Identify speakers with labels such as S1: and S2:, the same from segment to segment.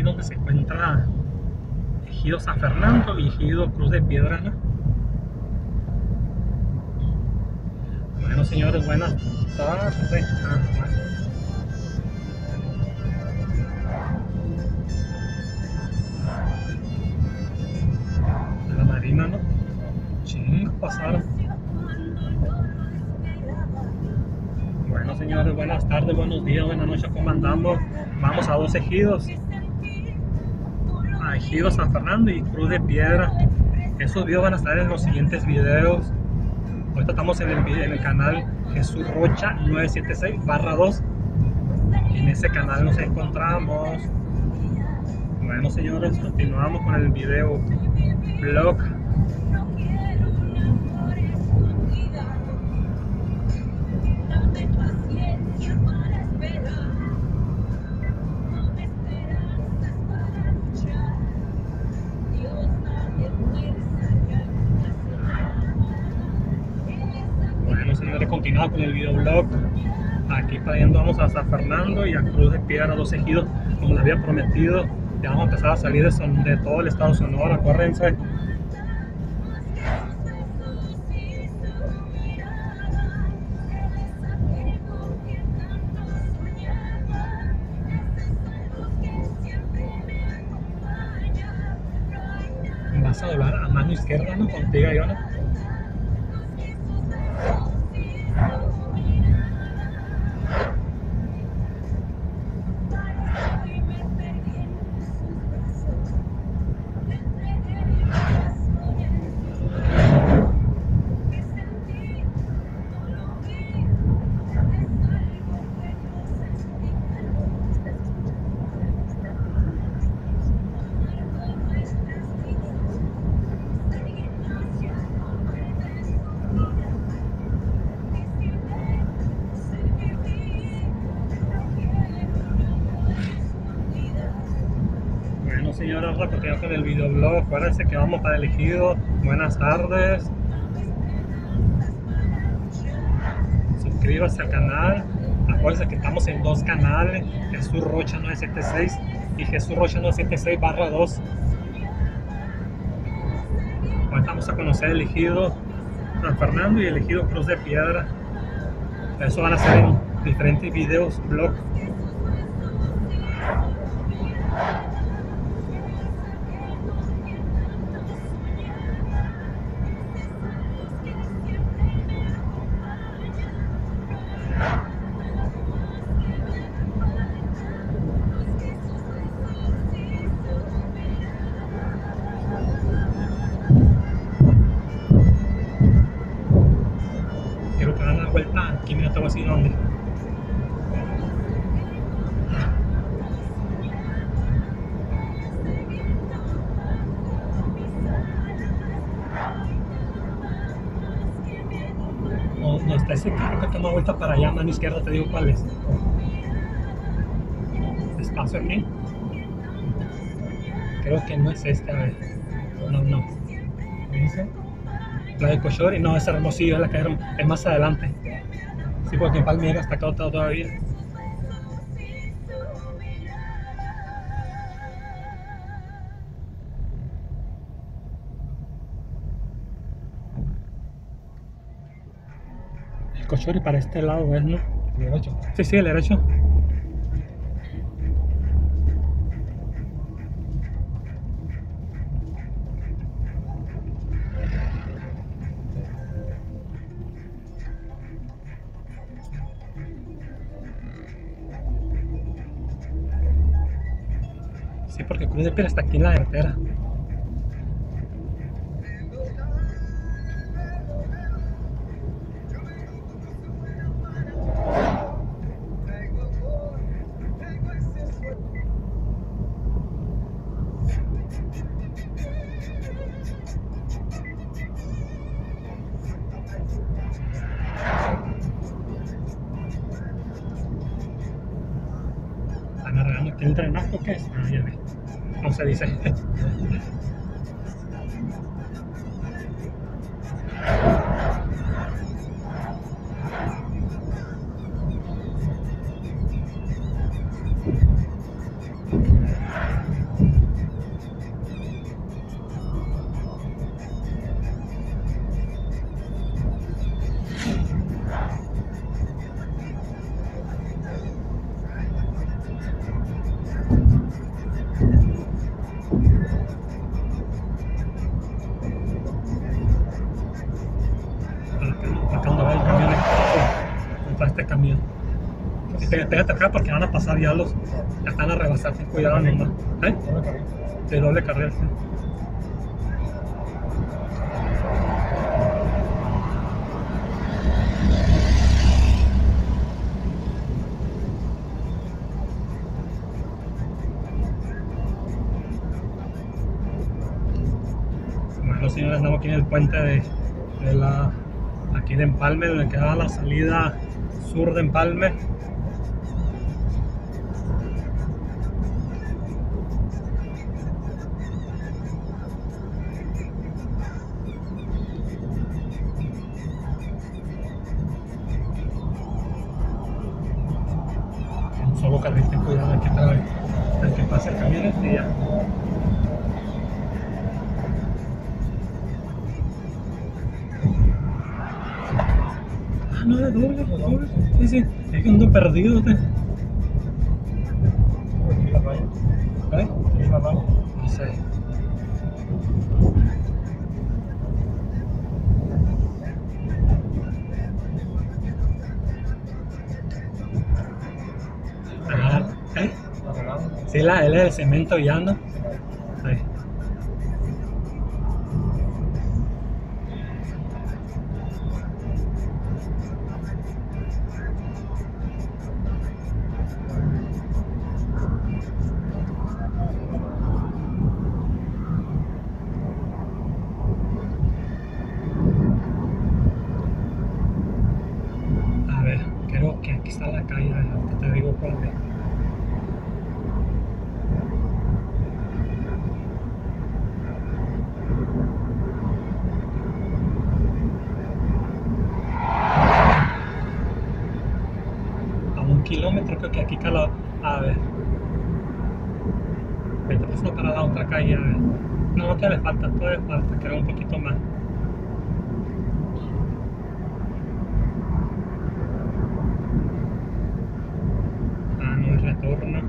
S1: dónde se encuentra Ejido San Fernando y Ejido Cruz de Piedra, ¿no? Bueno, señores, buenas tardes. Ah, bueno. La Marina, ¿no? Chingo, pasaron. Bueno, señores, buenas tardes, buenos días, buenas noches, ¿cómo andamos? Vamos a dos ejidos. Ejido San Fernando y Cruz de Piedra. Esos videos van a estar en los siguientes videos. Ahorita estamos en el, vi- en el canal Jesús Rocha 976 barra 2. En ese canal nos encontramos. Bueno, señores, continuamos con el video blog. Con el videoblog. Aquí vamos a San Fernando y a Cruz de Piedra, dos ejidos, como les había prometido. Ya vamos a empezar a salir de, Son- de todo el estado Sonora, acuérdense. Vas a doblar a mano izquierda, ¿no? Contigo, yo, ¿no? Bueno, señores, ahora continuamos con el videoblog. Acuérdense que vamos para el ejido. Buenas tardes. Suscríbase al canal. Acuérdense que estamos en dos canales: Jesús Rocha 976 y Jesús Rocha 976 barra 2. Ahorita vamos a conocer el ejido San Fernando y el ejido Cruz de Piedra. Eso van a ser en diferentes videos, blog. Está ese carro que toma vuelta para allá, mano izquierda, te digo cuál es. Espacio aquí. Creo que no es este, a ver. No, no. ¿Qué dice? La de Cochori, no, esa Hermosillo es la que es más adelante. Sí, porque en Palmiera está acá todavía. Cochori para este lado es, ¿no?
S2: Derecho.
S1: Sí, sí, el derecho. Sí, porque Cruz de Piedra está aquí en la carretera. Se dice. Porque van a pasar ya los. Ya están a rebasar, ten cuidado nomás. ¿Eh? De doble carril, sí. Bueno, señores, estamos aquí en el puente de, de la. Aquí de Empalme, donde queda la salida sur de Empalme. No, es doble, doble. Sí, sí, es que ando perdido. Te. ¿Eh? No sé. Ah, ¿eh? Sí, la L del cemento ya no. Está la ahorita te digo cuál es. A un kilómetro creo que aquí cala. A ver. Vete para la otra calle, a ver. No, todavía le falta, todavía le falta, creo un poquito más. Ah, no es retorno.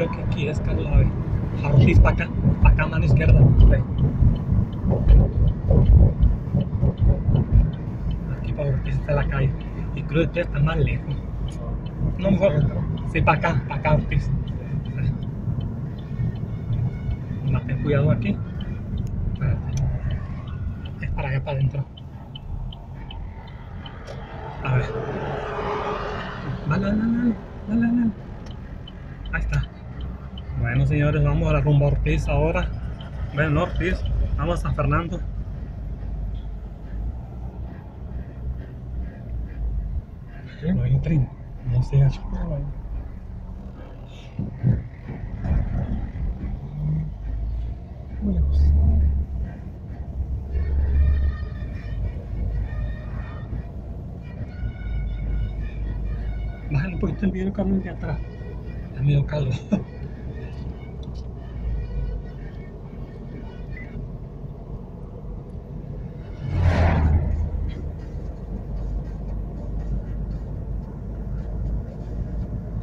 S1: Creo que aquí es Carlos, a ver. Ortiz para acá, para acá, mano izquierda. Ve. Aquí para Ortiz está la calle. Y Cruz de Piedra está más lejos. No, mejor. Sí, para acá, para acá, Ortiz. Más ten cuidado aquí. Es para allá, para adentro. A ver. Dale, dale, dale, dale, dale. Ahí está. Bueno, señores, vamos a la rumba Ortiz ahora. Ven, no, Ortiz. Vamos a San Fernando. No entren. No se hagan. Bájale un poquito el video Carmen de atrás. Está medio caldo.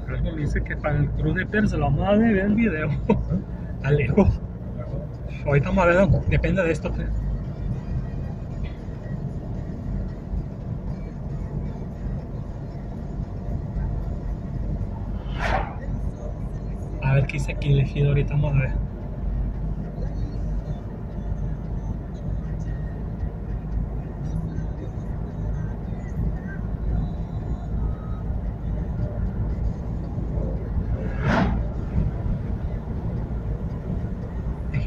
S1: Algo me dice que para el Cruz de Piedra se lo vamos a ver el video. Está lejos. Ahorita vamos a ver, depende de esto. A ver qué hice aquí elegido ahorita, vamos a ver.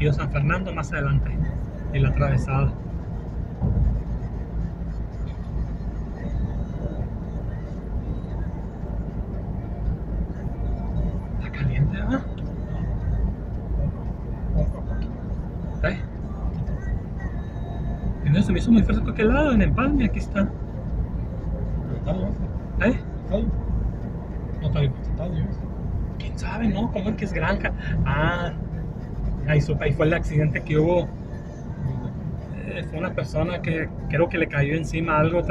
S1: Ejido San Fernando más adelante. Y la atravesada. Está caliente, ¿verdad? ¿Eh? Y no, se me hizo muy fresco aquel lado, en Empalme, aquí está. ¿Eh? No está bien. ¿Quién sabe, no? ¿Cómo es que es granja? Ah, ahí, ahí fue el accidente que hubo eh, fue una persona que creo que le cayó encima algo.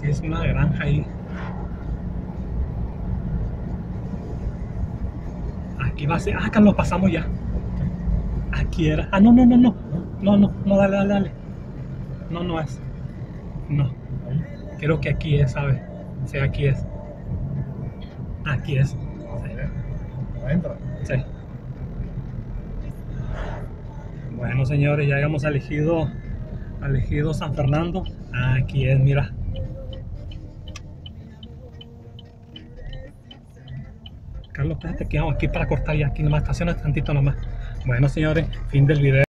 S1: Sí. Es una granja ahí. Aquí va a ser. Ah, que lo pasamos ya. Aquí era. Ah, no, no, no, no. No, no, no, dale, dale, dale. No, no es. No. Creo que aquí es, ¿sabes? Sí, aquí es. Aquí es.
S2: Adentro.
S1: Sí. Bueno, señores, ya hemos elegido, elegido San Fernando. Aquí es, mira. Carlos, espérate que vamos aquí para cortar y aquí nomás estaciones tantito nomás. Bueno, señores, fin del video.